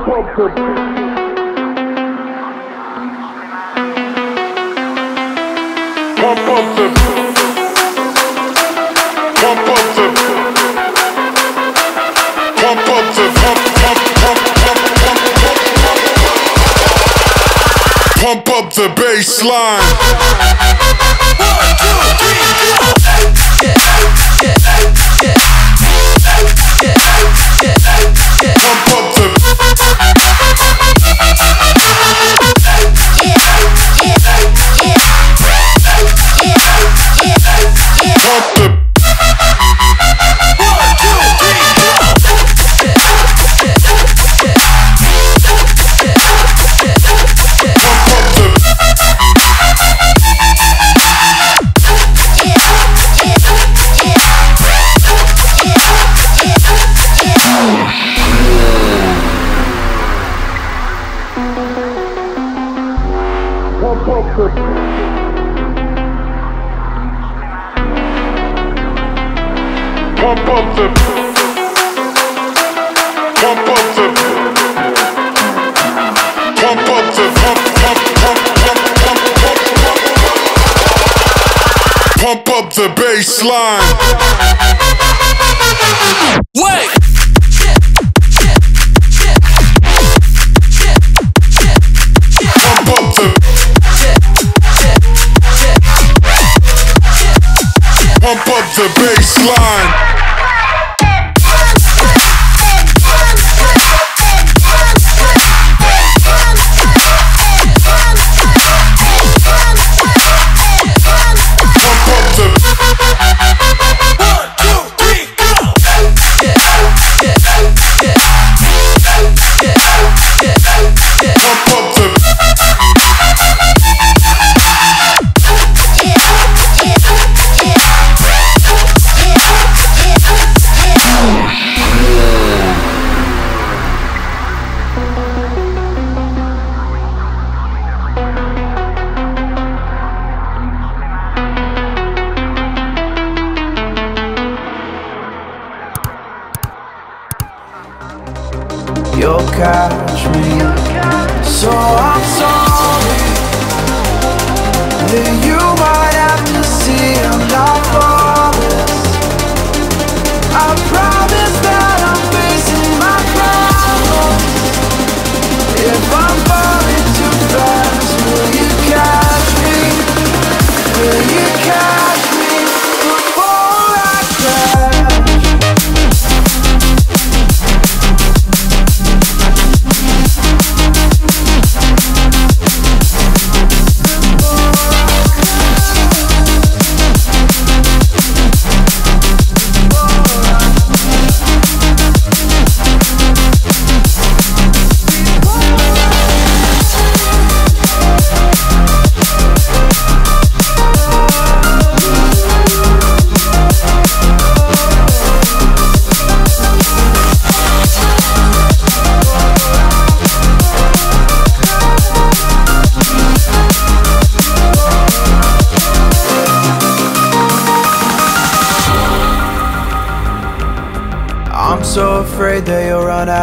Pump up the Pump up the Pump up the Pump pump pump pump pump pump Pump up the bass line the bass line. Wait. Pump up the bass line.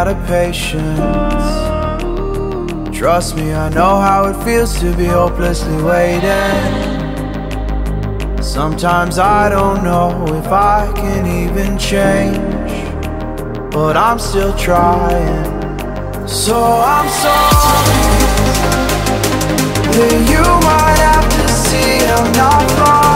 Of patience. Trust me, I know how it feels to be hopelessly waiting. Sometimes I don't know if I can even change, but I'm still trying. So I'm sorry that you might have to see I'm not flawless.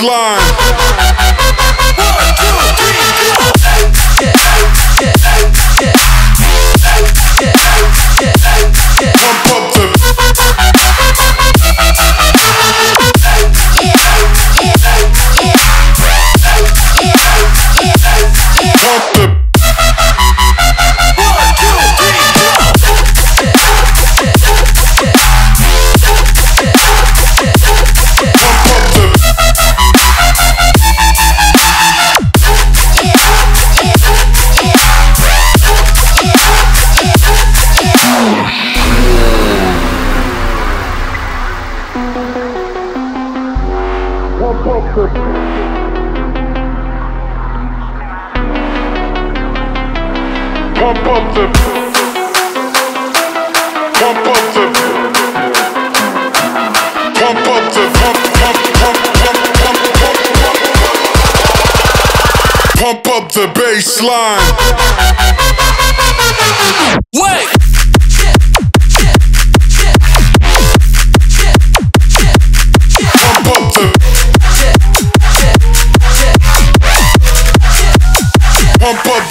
Bass line. Pump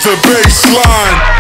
the bass line.